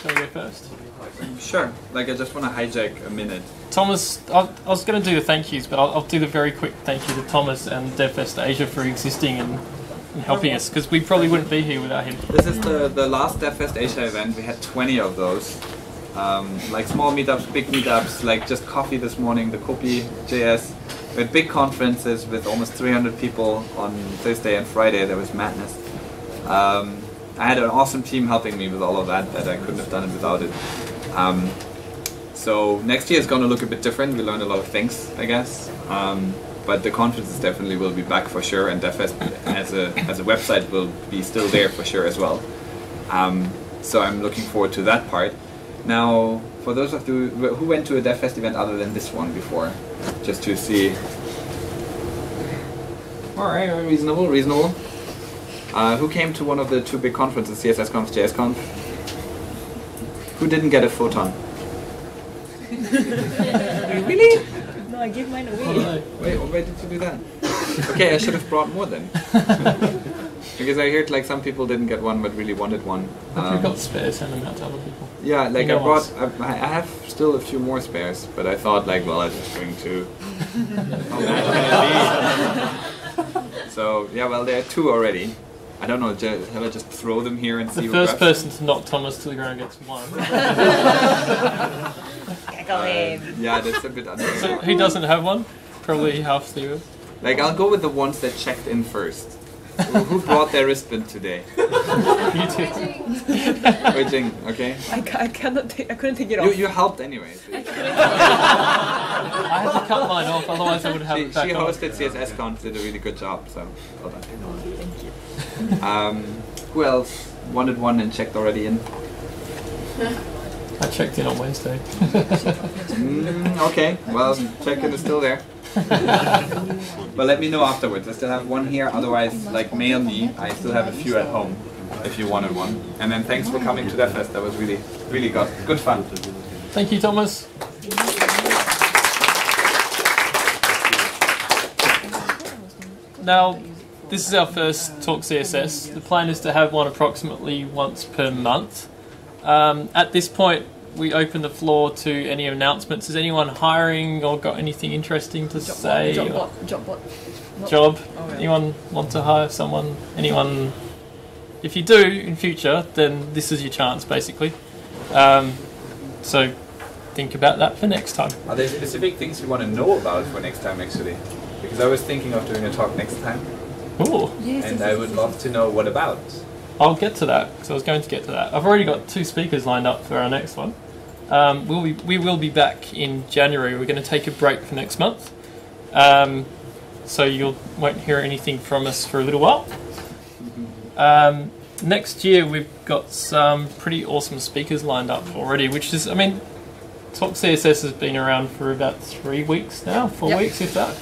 Shall we go first? Sure. Like I just want to hijack a minute. Thomas, I, I was going to do the thank yous, but I'll, I'll do the very quick thank you to Thomas and DevFest Asia for existing and, and helping us, because we probably wouldn't be here without him. This is the, the last DevFest Asia event. We had 20 of those. Um, like small meetups, big meetups, like just coffee this morning, the Kopi JS. We had big conferences with almost 300 people on Thursday and Friday. There was madness. Um, I had an awesome team helping me with all of that that I couldn't have done it without it. Um, so next year is going to look a bit different. We learned a lot of things, I guess. Um, but the conferences definitely will be back for sure, and DevFest as a as a website will be still there for sure as well. Um, so I'm looking forward to that part. Now, for those of you who went to a DevFest event other than this one before, just to see. All right, reasonable, reasonable. Uh, who came to one of the two big conferences, CSSConf, JSConf? Who didn't get a photon? really? No, I gave mine away. Oh, Wait, why did you do that? Okay, I should have brought more then. because I heard like some people didn't get one but really wanted one. If Um, we've got spares, send them out to other people. yeah, like You I know brought, I, I have still a few more spares, but I thought like, well, I just bring two. How bad can it be? so yeah, well, there are two already. I don't know. ju- Shall I just throw them here and see The who first grabs person to knock Thomas to the ground gets one. Cackle them? him. Uh, yeah, that's a bit so unfair. who doesn't have one? Probably half the Like I'll go with the ones that checked in first. Who who brought their wristband today? You two. Waiting, okay. I, ca- I cannot take, I couldn't take it off. you helped anyway. so you- I had to cut mine off, otherwise I would have She, she hosted CSS Conf, did a really good job, so well done. Um, who else wanted one and checked already in? I checked in on Wednesday. Mm, okay, well, check-in is still there. but let me know afterwards. I still have one here. Otherwise, like mail me. I still have a few at home if you wanted one. And then thanks for coming to DevFest. That was really, really good. Good fun. Thank you, Thomas. Now, this is our first Talk CSS. The plan is to have one approximately once per month. Um, at this point, we open the floor to any announcements. Is anyone hiring or got anything interesting to say? Job bot. Job bot. Not- job? Oh, yeah. Anyone want to hire someone? Anyone? If you do in future, then this is your chance, basically. Um, so think about that for next time. Are there specific things you want to know about for next time, actually? Because I was thinking of doing a talk next time, Ooh, Yes, and yes, I yes, would yes, love to know what about. I'll get to that because I was going to get to that. I've already got two speakers lined up for our next one. Um, we'll be, we will be back in January. We're going to take a break for next month. Um, so you won't hear anything from us for a little while. Um, next year we've got some pretty awesome speakers lined up already, which is, I mean, Talk CSS has been around for about three weeks now, four Yep. weeks if that.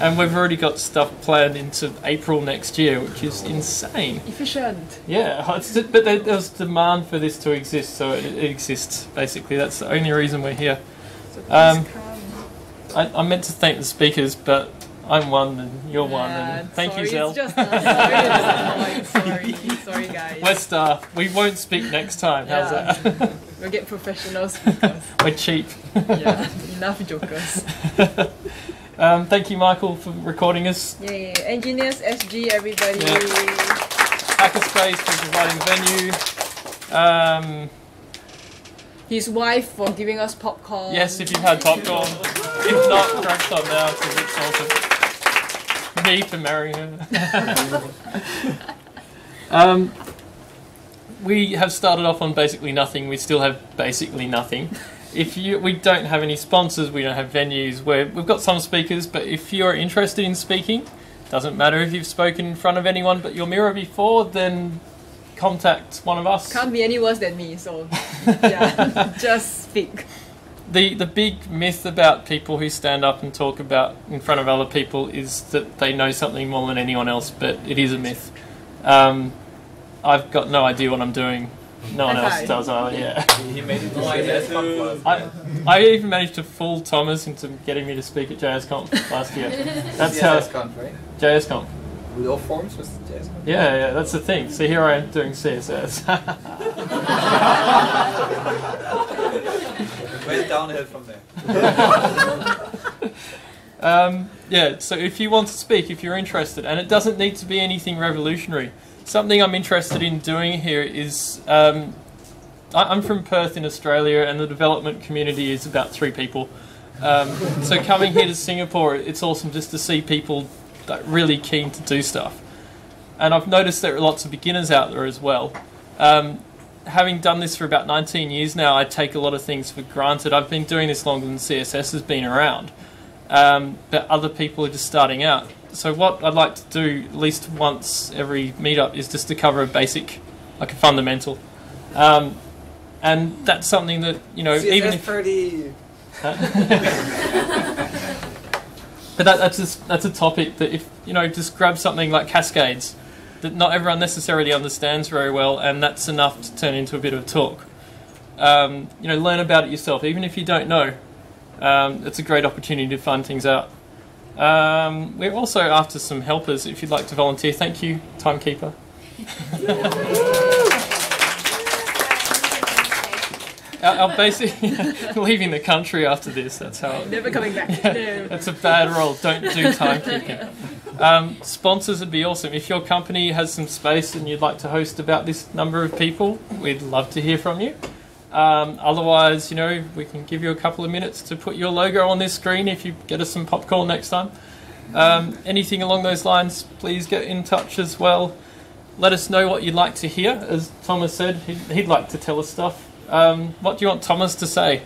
And we've already got stuff planned into April next year, which is insane. Efficient. Yeah, it's, but there, there's demand for this to exist, so it, it exists. Basically, that's the only reason we're here. So Um. I, I meant to thank the speakers, but I'm one and you're one, and thank sorry, you, Zell. It's just us. sorry, sorry, sorry, guys. We're staff. We won't speak next time. How's Yeah. that? We'll get professionals. we're cheap. yeah, enough jokers. Um, thank you, Michael, for recording us. Yeah, Engineers.SG, everybody. Yeah. Hackerspace for providing the venue. Um, His wife for giving us popcorn. yes, if you've had popcorn. If not, grab some now because it's awesome. Me for marrying her. um, we have started off on basically nothing. We still have basically nothing. If you, we don't have any sponsors, we don't have venues. Where we've got some speakers, but if you're interested in speaking, doesn't matter if you've spoken in front of anyone but your mirror before, then contact one of us. Can't be any worse than me, so yeah, just speak. the the big myth about people who stand up and talk about in front of other people is that they know something more than anyone else, but it is a myth. Um, I've got no idea what I'm doing. No one else five. does either. Yeah, He made it to CSS Conf last I I even managed to fool Thomas into getting me to speak at JSConf last year. That's how CSS Conf, right? JSConf. With all forms was JS Conf. Yeah, yeah, that's the thing. So here I am doing CSS. Went downhill from there. Um, yeah, so if you want to speak, if you're interested, and it doesn't need to be anything revolutionary. Something I'm interested in doing here is um, I- I'm from Perth in Australia, and the development community is about three people. Um, so coming here to Singapore, it's awesome just to see people like, really keen to do stuff. And I've noticed there are lots of beginners out there as well. Um, having done this for about 19 years now, I take a lot of things for granted. I've been doing this longer than CSS has been around um, but other people are just starting out. So what I'd like to do at least once every meetup is just to cover a basic, like a fundamental, um, and that's something that you know even if. party. But that, that's just, that's a topic that if you know just grab something like cascades that not everyone necessarily understands very well, and that's enough to turn into a bit of a talk. Um, you know, learn about it yourself, even if you don't know. Um, it's a great opportunity to find things out. Um, we're also after some helpers. If you'd like to volunteer, thank you, timekeeper. Our, our basic leaving the country after this. That's how. It, Never coming back. No. that's a bad role. Don't do timekeeping. Um, sponsors would be awesome. If your company has some space and you'd like to host about this number of people, we'd love to hear from you. Um, otherwise, you know, we can give you a couple of minutes to put your logo on this screen if you get us some popcorn next time. Um, anything along those lines, please get in touch as well. Let us know what you'd like to hear. As Thomas said, he'd, he'd like to tell us stuff. Um, what do you want Thomas to say?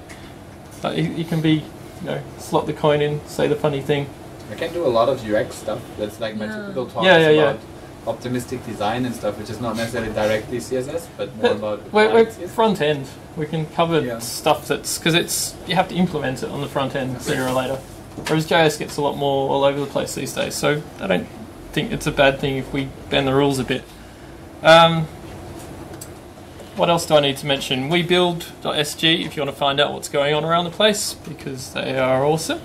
Like, he, he can be, you know, slot the coin in, say the funny thing. I can do a lot of UX stuff. That's like my Yeah. typical talks Yeah, yeah, yeah. About optimistic design and stuff, which is not necessarily directly CSS, but more But about We're, we're front end. We can cover Yeah. stuff that's because it's you have to implement it on the front end sooner or later. Whereas JS gets a lot more all over the place these days. So I don't think it's a bad thing if we bend the rules a bit. Um, what else do I need to mention? webuild.sg if you want to find out what's going on around the place because they are awesome.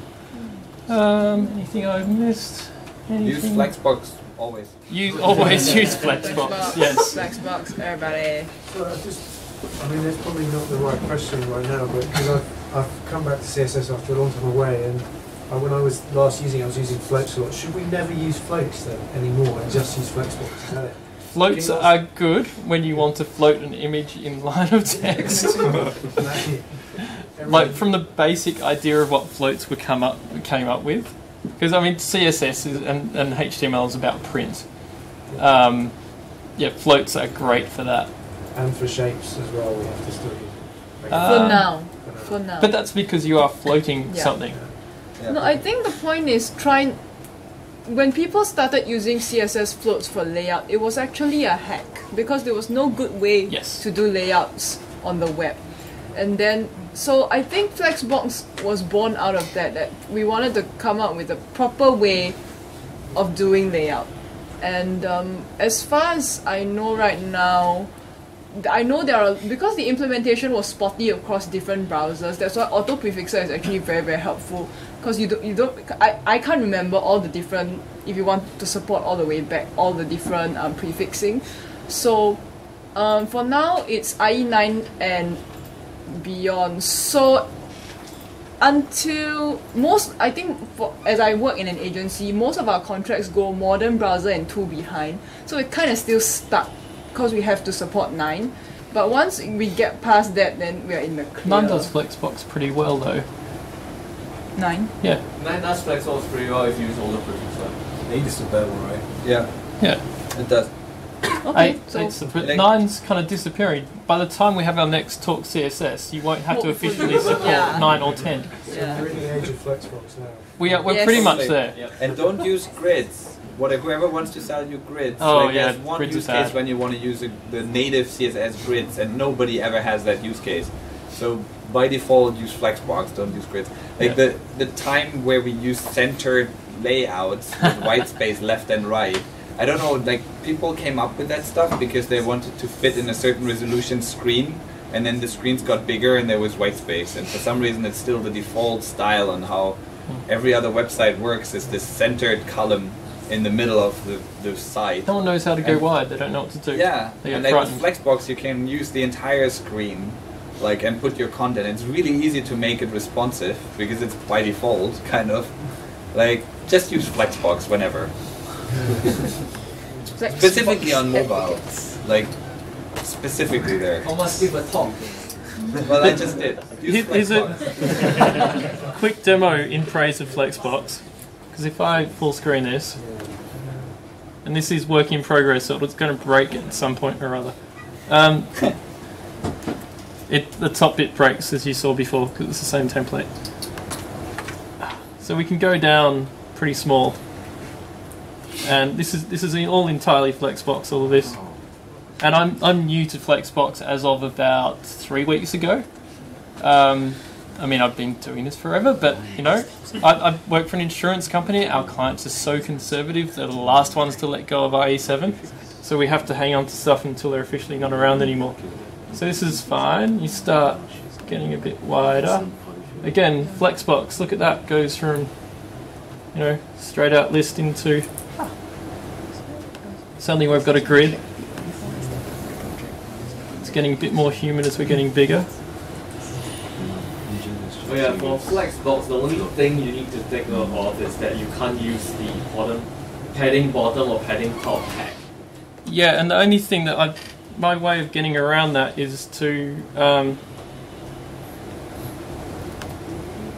Um, anything I've missed? Use Flexbox always. Use always use Flexbox. Yes. Flexbox, everybody. So I just, I mean, that's probably not the right question right now, but because I've, I've come back to CSS after a long time away, and uh, when I was last using, it, I was using floats a lot. Should we never use floats then anymore and just use Flexbox? Is that it? Floats are good when you want to float an image in line of text. Like from the basic idea of what floats were come up came up with, because I mean CSS is, and, and HTML is about print. Um, yeah, floats are great for that. and for shapes as well, we have to still use. it. Uh, For now. For now. For now. But that's because you are floating Yeah. something. Yeah. No, I think the point is trying. When people started using CSS floats for layout, it was actually a hack because there was no good way Yes. to do layouts on the web. And then, so I think Flexbox was born out of that, that we wanted to come up with a proper way of doing layout. And um, as far as I know right now, I know there are because the implementation was spotty across different browsers. That's why Autoprefixer is actually very very helpful because you don't you don't I, I can't remember all the different if you want to support all the way back all the different um, prefixing. So um, for now it's IE9 and beyond. So until most I think for as I work in an agency, most of our contracts go modern browser and two behind. So it kind of still stuck because we have to support nine. But once we get past that, then we are in the clear. None does Flexbox pretty well though. nine. Yeah, Nine does flex also pretty well if you use all the prefixes. Eight is the better one, right? Yeah, yeah. it does. Okay, Eight, so eight's the pr- Like- nine's kind of disappearing. By the time we have our next talk CSS, you won't have to officially support yeah. nine or ten. yeah. We're in the age of Flexbox now. We are we're Yes. pretty much Like- there. And don't use grids. What whoever wants to sell you grids. Oh, like, yeah, There's one grids use case when you want to use a, the native CSS grids, and nobody ever has that use case. So by default, use Flexbox. Don't use grids. Like Yeah. the the time where we use center layouts with white space left and right. I don't know. Like people came up with that stuff because they wanted to fit in a certain resolution screen. And then the screens got bigger and there was white space. And for some reason, it's still the default style on how Hmm. every other website works is this centered column in the middle of the, the site. No one knows how to go And- wide. They don't know what to do. Yeah, and with. Flexbox you can use the entire screen like and put your content. It's really easy to make it responsive because it's by default, kind of. Like just use Flexbox whenever. Flex Specifically on mobile. Like specifically there. Almost give a talk. Well, I just did. Use Here's a quick demo in praise of Flexbox. Because if I full screen this, and this is work in progress, so it's going to break at some point or other. Um, it the top bit breaks as you saw before because it's the same template. So we can go down pretty small, and this is this is all entirely Flexbox. All of this, and I'm I'm new to Flexbox as of about three weeks ago. Um, I mean, I've been doing this forever, but you know, I, I work for an insurance company. Our clients are so conservative; they're the last ones to let go of IE7, so we have to hang on to stuff until they're officially not around anymore. So this is fine. You start getting a bit wider. Again, Flexbox. Look at that. Goes from you know straight out list into. Suddenly we've got a grid. It's getting a bit more human as we're getting bigger. Oh yeah, for Flexbox, the only thing you need to think of is that you can't use the bottom padding bottom or padding top tag. Yeah, and the only thing that I, my way of getting around that is to um,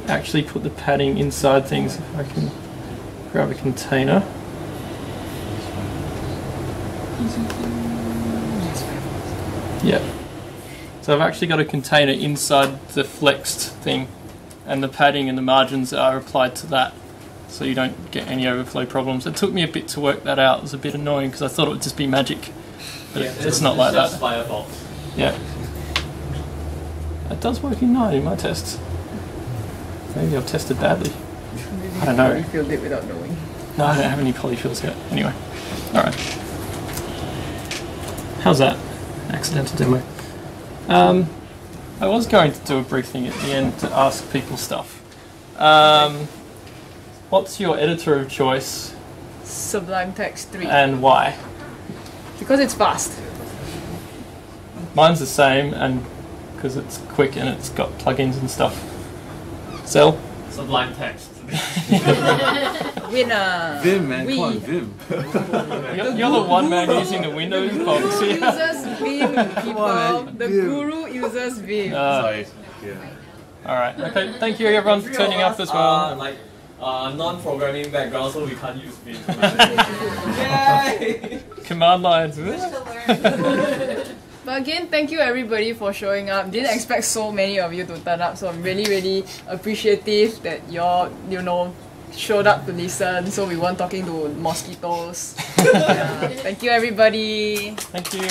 actually put the padding inside things. If I can grab a container. Yeah. So I've actually got a container inside the flexed thing, and the padding and the margins are applied to that, so you don't get any overflow problems. It took me a bit to work that out. It was a bit annoying because I thought it would just be magic, but it- it's not like that. just Firefox. Yeah. It does work in 9 in my tests. Maybe I've tested badly. I don't know. We filled it without knowing. No, I don't have any polyfills yet. Anyway. Alright. How's that? Accidental demo. Um, I was going to do a briefing at the end to ask people stuff. Um, what's your editor of choice Sublime Text 3. and why? because it's fast. Mine's the same, and because it's quick and it's got plugins and stuff. Zell? Sublime text. Winner! Vim, man, We. come on, Vim. You're, you're the one man using the Windows box. Guru uses Vim, people. man. The Vim. guru uses Vim. Uh, Sorry. Yeah. Alright, okay. Thank you everyone for turning up as Uh, well. like uh, non-programming background, so we can't use Vim. Yay! Command lines. But again, thank you everybody for showing up. Didn't expect so many of you to turn up, so I'm really, really appreciative that you're, you know, showed up to listen. So we weren't talking to mosquitoes. Yeah. Thank you everybody. Thank you. We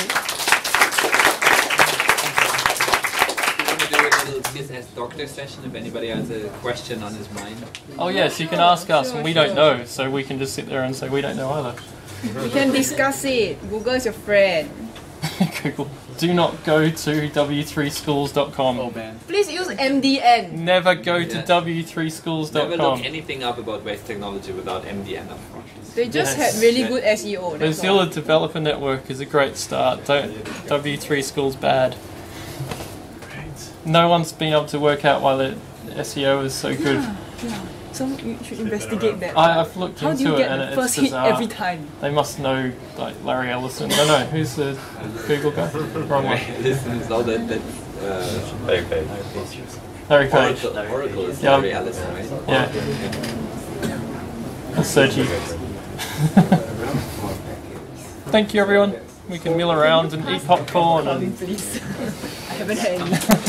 want to do a little CSS doctor session if anybody has a question on his mind. Oh yes, you can ask us and we don't know, so we can just sit there and say we don't know either. We can discuss it. Google is your friend. Google. Do not go to w3schools.com. Oh man. Please use MDN. Never go to Yeah. w Never look 3schools.com. anything up about waste technology without MDN up front. They just Yes. had really good SEO. That's all. Mozilla Developer Network is a great start. Don't W3 Schools bad. No one's been able to work out why the SEO is so good. So you should investigate that. I, I've looked How do you get and the first hit every time? They must know like Larry Ellison. No, no, who's the Google guy? Wrong one. Listen, it's all that, that uh, Very page. Larry Page. Oracle, Oracle is Yeah. Larry Ellison, right? Yeah. That's Sergey. Thank you, everyone. We can mill around and eat popcorn and I haven't had any.